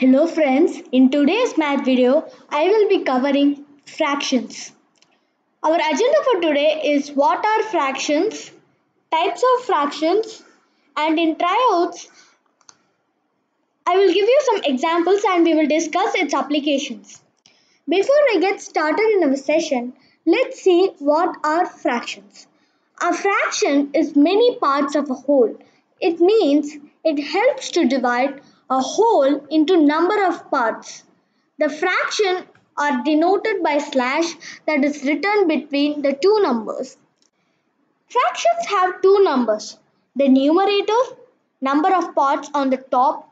Hello friends, in today's math video, I will be covering fractions. Our agenda for today is what are fractions, types of fractions and in tryouts, I will give you some examples and we will discuss its applications. Before we get started in our session, let's see what are fractions. A fraction is many parts of a whole. It means it helps to divide a whole into number of parts. The fraction are denoted by slash that is written between the two numbers. Fractions have two numbers. The numerator, number of parts on the top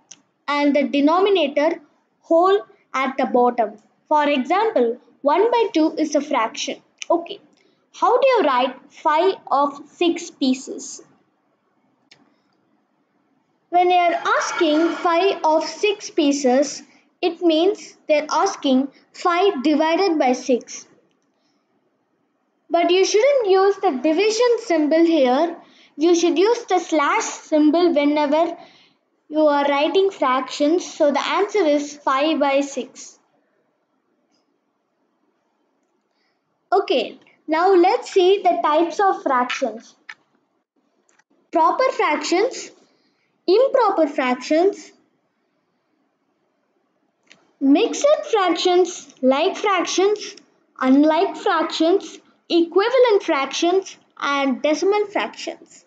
and the denominator, whole at the bottom. For example, 1 by 2 is a fraction. Okay, how do you write 5 of 6 pieces? When they are asking 5 of 6 pieces, it means they're asking 5 divided by 6. But you shouldn't use the division symbol here. You should use the slash symbol whenever you are writing fractions. So the answer is 5 by 6. Okay, now let's see the types of fractions. Proper fractions improper fractions, mixed fractions, like fractions, unlike fractions, equivalent fractions and decimal fractions.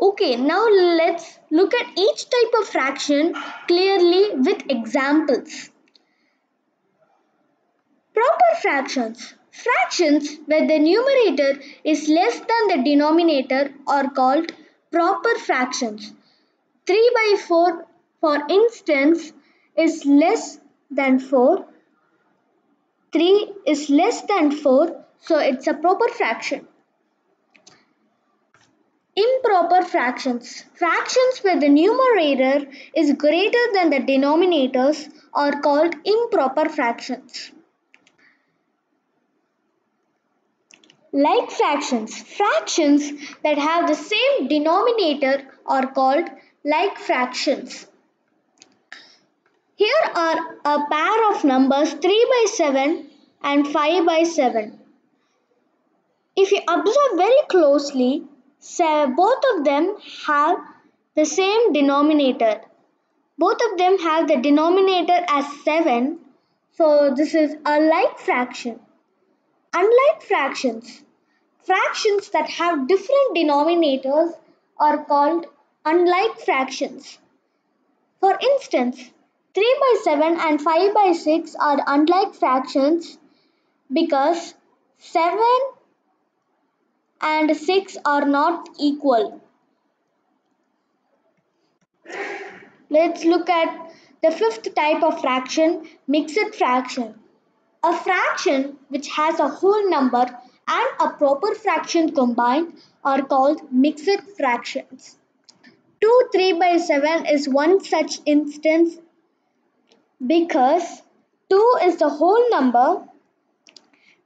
Okay, now let's look at each type of fraction clearly with examples. Proper fractions. Fractions where the numerator is less than the denominator are called proper fractions. 3 by 4 for instance is less than 4. 3 is less than 4 so it's a proper fraction. Improper fractions. Fractions where the numerator is greater than the denominators are called improper fractions. Like fractions, fractions that have the same denominator are called like fractions. Here are a pair of numbers 3 by 7 and 5 by 7. If you observe very closely, both of them have the same denominator. Both of them have the denominator as 7. So this is a like fraction. Unlike fractions, fractions that have different denominators are called unlike fractions. For instance, 3 by 7 and 5 by 6 are unlike fractions because 7 and 6 are not equal. Let's look at the fifth type of fraction, mixed fraction. A fraction which has a whole number and a proper fraction combined are called mixed fractions. 2 3 by 7 is one such instance because 2 is the whole number,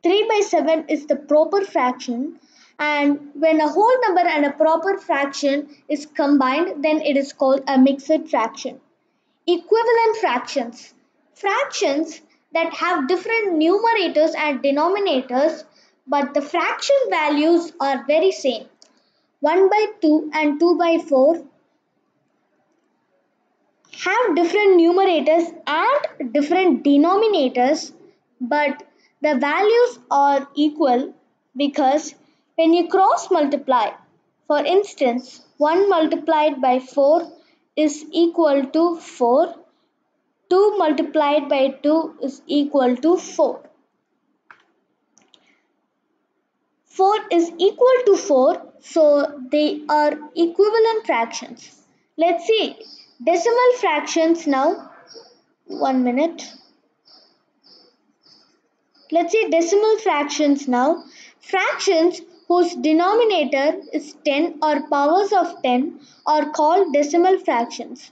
3 by 7 is the proper fraction and when a whole number and a proper fraction is combined then it is called a mixed fraction. Equivalent fractions. Fractions that have different numerators and denominators but the fraction values are very same. 1 by 2 and 2 by 4 have different numerators and different denominators but the values are equal because when you cross multiply for instance 1 multiplied by 4 is equal to 4 2 multiplied by 2 is equal to 4. 4 is equal to 4 so they are equivalent fractions. Let's see decimal fractions now. One minute. Let's see decimal fractions now. Fractions whose denominator is 10 or powers of 10 are called decimal fractions.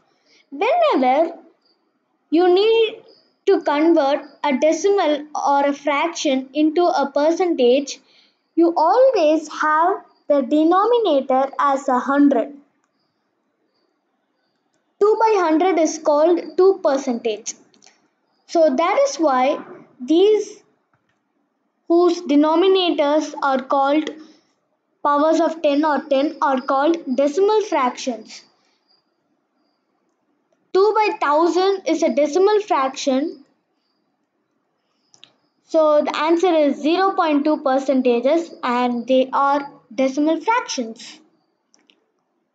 Whenever you need to convert a decimal or a fraction into a percentage. You always have the denominator as a hundred. 2 by 100 is called 2 percentage. So that is why these whose denominators are called powers of 10 or 10 are called decimal fractions. 2 by 1000 is a decimal fraction. So the answer is 0.2 percentages and they are decimal fractions.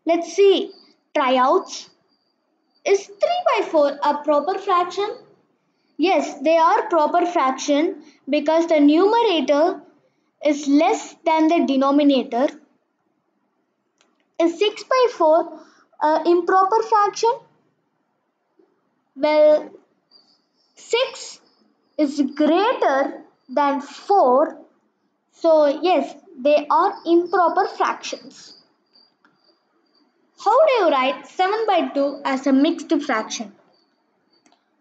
Let's see tryouts. Is 3 by 4 a proper fraction? Yes, they are proper fraction because the numerator is less than the denominator. Is 6 by 4 an improper fraction? Well, 6 is greater than 4. So, yes, they are improper fractions. How do you write 7 by 2 as a mixed fraction?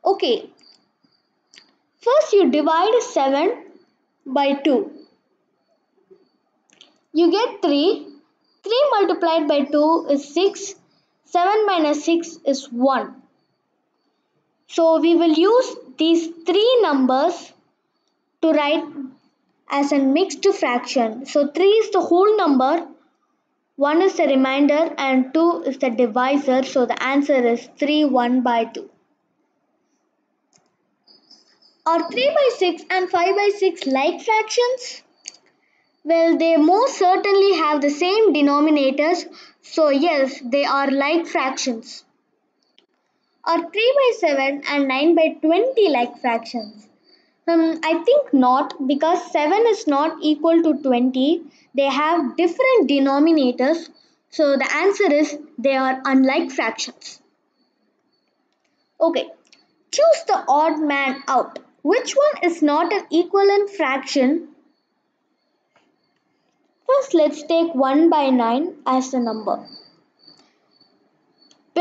Okay, first you divide 7 by 2. You get 3. 3 multiplied by 2 is 6. 7 minus 6 is 1. So we will use these three numbers to write as a mixed fraction. So 3 is the whole number, 1 is the remainder and 2 is the divisor. So the answer is 3 1 by 2. Are 3 by 6 and 5 by 6 like fractions? Well, they most certainly have the same denominators. So yes, they are like fractions. Are 3 by 7 and 9 by 20 like fractions? Um, I think not because 7 is not equal to 20. They have different denominators. So the answer is they are unlike fractions. Okay, choose the odd man out. Which one is not an equivalent fraction? First, let's take 1 by 9 as the number.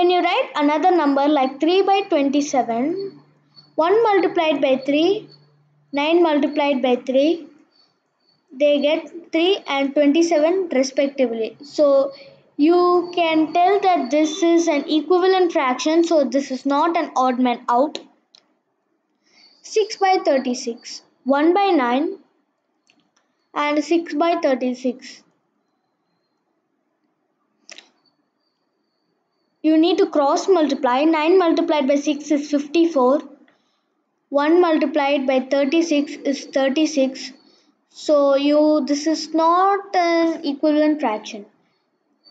When you write another number like 3 by 27, 1 multiplied by 3, 9 multiplied by 3, they get 3 and 27 respectively. So you can tell that this is an equivalent fraction, so this is not an odd man out. 6 by 36, 1 by 9 and 6 by 36. You need to cross multiply. 9 multiplied by 6 is 54 1 multiplied by 36 is 36 so you this is not an equivalent fraction.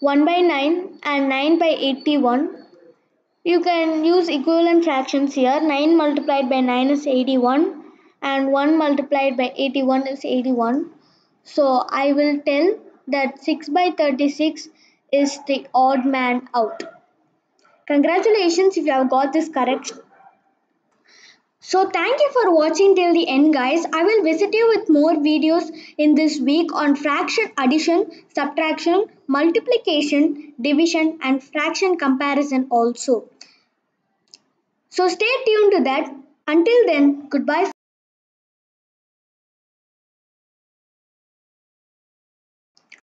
1 by 9 and 9 by 81 you can use equivalent fractions here. 9 multiplied by 9 is 81 and 1 multiplied by 81 is 81 so I will tell that 6 by 36 is the odd man out Congratulations if you have got this correct. So thank you for watching till the end guys. I will visit you with more videos in this week on fraction addition, subtraction, multiplication, division and fraction comparison also. So stay tuned to that. Until then, goodbye.